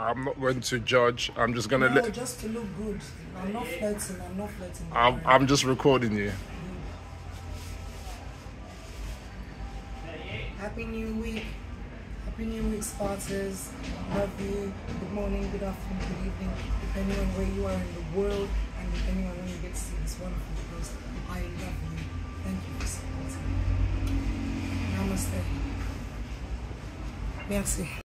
I'm not going to judge. I'm just gonna No, let. just to look good. I'm not flirting. I'm not flirting. I'm, I'm just recording you. Happy New Week. Happy New Week, Spartans. Love you. Good morning, good afternoon, good evening, depending on where you are in the world and depending on when you get to see this wonderful post. I love you. Thank you for supporting. me. Namaste. Merci.